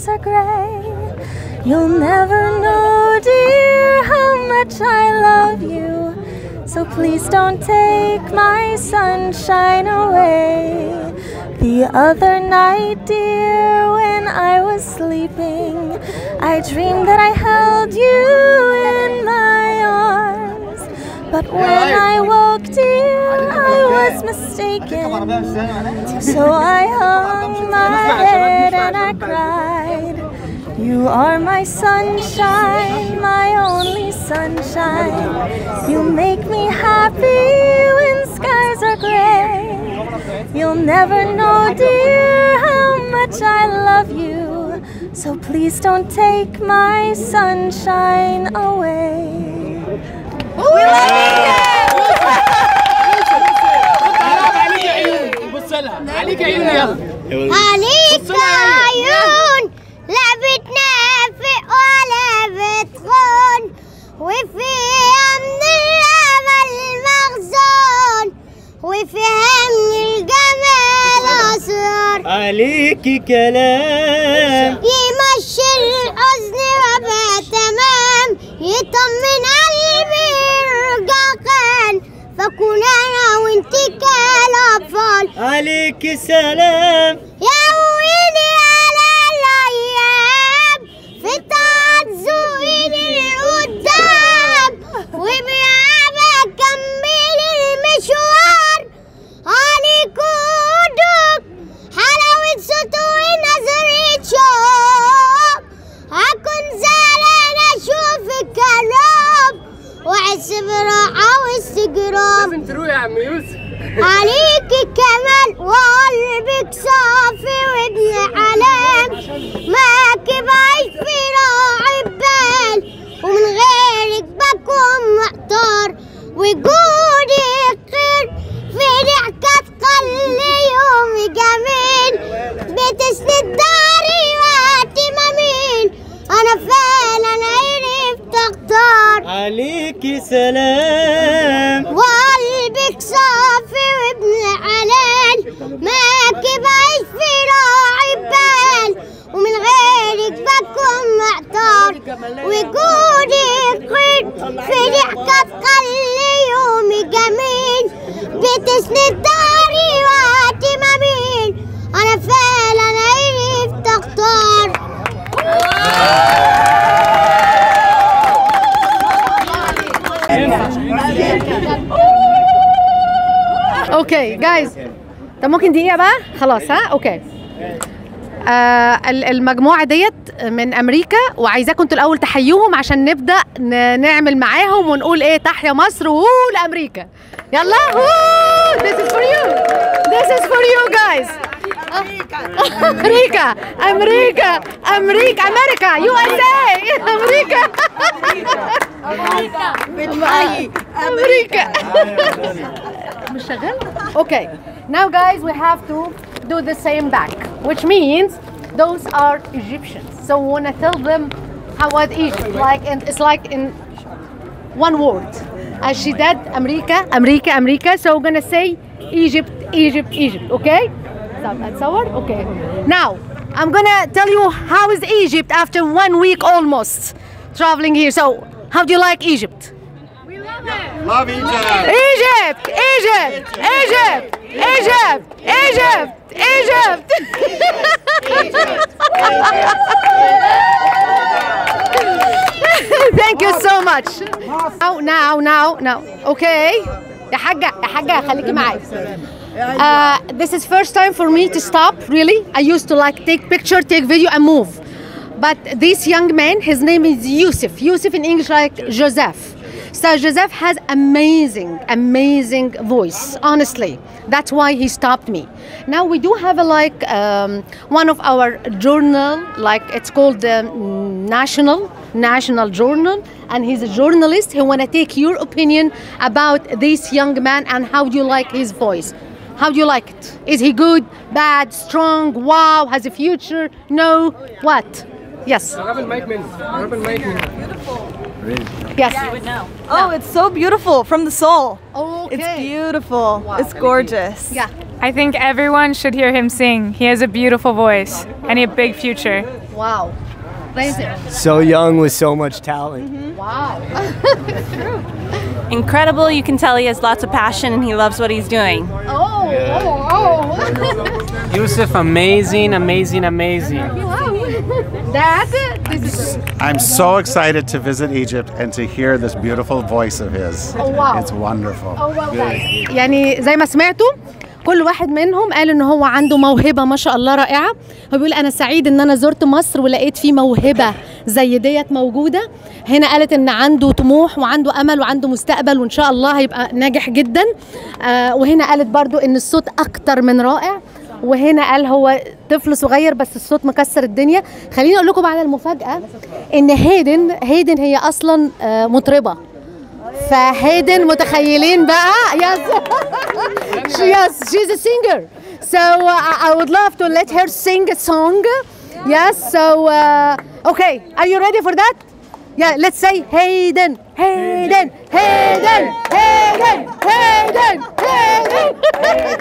skies are gray. You'll never know, dear, how much I love you. So please don't take my sunshine away. The other night, dear, when I was sleeping, I dreamed that I held you in mistaken. So I hung my head and I cried. You are my sunshine, my only sunshine. You make me happy when skies are gray. You'll never know, dear, how much I love you. So please don't take my sunshine away. We عليك عيون يلا. عليك عيون. لا بتنافق ولا بتخون. وفيها من الأمل مخزون وفيها من الجمال أسرار عليكي كلام يمشي الحزن وبقى تمام يطمن قلبي يرجع كان فكون أنا وانت عليكي سلام. صافي وابن حلال ماكب عيش في راعي بال ومن غيرك بكون محتار وجودك خير في ضحكة تخلي يومي جميل. بتسند داري واهتمامين أنا فعلا عرفت اختار عليكي سلام وقلبك صافي وابن حلال ماكب عيش في راعي بال ومن غيرك بكون وجودك خير في ضحكة تخلي يومي جميل بتسند داري واهتمامين أنا فعلا عرفت اختار أوكي جايز طب ممكن دقيقة بقى؟ خلاص ها؟ أوكي. آه ال- المجموعة ديت من أمريكا وعايزاكم أنتوا الأول تحيوهم عشان نبدأ ن- نعمل معاهم ونقول إيه تحيا مصر وقول أمريكا يلا وoo! This is for you. This is for you guys. أمريكا. أمريكا. أمريكا. أمريكا. USA أمريكا. أمريكا. مش شغال؟ Okay. Now guys we have to do the same back. Which means those are Egyptians. So when I tell them how what Egypt like and it's like in one word. As she did America, America, America. So we're gonna say Egypt, Egypt, Egypt. Okay? Stop and forward. Okay. Now I'm gonna tell you how is Egypt after one week almost traveling here. So how do you like Egypt? We love it. Love Egypt. Egypt, Egypt, Egypt, Egypt, Egypt, Egypt. Thank you so much. Now, now, now, now. Okay. يا حاجة يا حاجة خليكي معايا. Uh, this is first time for me to stop. Really, I used to like take picture, take video, and move. But this young man, his name is Yusuf. Yusuf in English like Joseph. So Joseph has amazing, amazing voice. Honestly, that's why he stopped me. Now we do have a, like um, one of our journal, like it's called the National National Journal, and he's a journalist. He want to take your opinion about this young man and how do you like his voice. How do you like it? Is he good, bad, strong? Wow, has a future? No, what? Yes. Beautiful. Really? Yes. You would know. Oh, it's so beautiful from the soul. Okay. It's beautiful. It's gorgeous. Yeah. I think everyone should hear him sing. He has a beautiful voice and a big future. Wow. Raise. So young with so much talent. Mm-hmm. Wow. Incredible. You can tell he has lots of passion and he loves what he's doing. Oh, oh, oh. Yusuf, amazing, amazing, amazing. Dad, this is I'm so excited to visit Egypt and to hear this beautiful voice of his. Oh, wow. It's wonderful. Oh, done. يعني زي ما سمعتوا كل واحد منهم قال إن هو عنده موهبة ما شاء الله رائعة هو بيقول أنا سعيد إن أنا زرت مصر ولقيت فيه موهبة زي ديت موجودة هنا قالت إن عنده طموح وعنده أمل وعنده مستقبل وإن شاء الله هيبقى ناجح جدا آه وهنا قالت برضو إن الصوت أكتر من رائع وهنا قال هو طفل صغير بس الصوت مكسر الدنيا. خليني أقول لكم على المفاجأة إن هيدن هيدن هي أصلا آه، مطربة. فهيدن متخيلين بقى. yes yes she is singer so I would love to let her sing a song yes so okay are you ready for that yeah let's see هيدن هيدن هيدن هيدن هيدن هيدن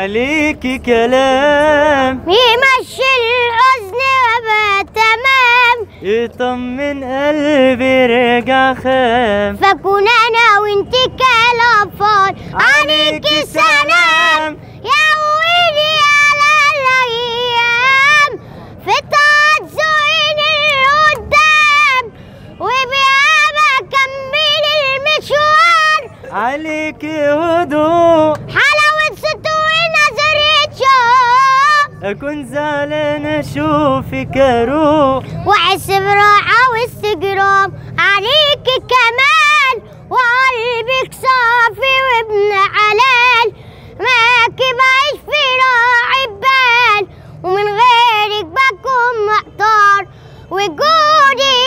عليكي كلام. يمشي الحزن وبقى تمام يطمن قلبي رجع خام. فكون أنا وانت كالأطفال عليك سلام اكون زعلان اشوفك أروح واحس براحة واستجرام عليك كمال. وقلبك صافي وابن حلال راكب عيش في راعي بال ومن غيرك بكون محتار وجودك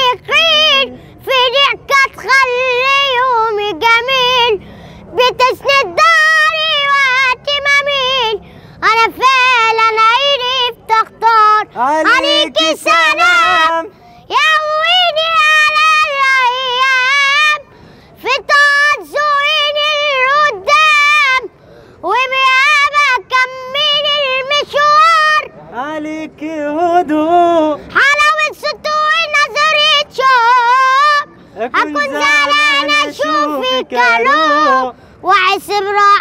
Zebra.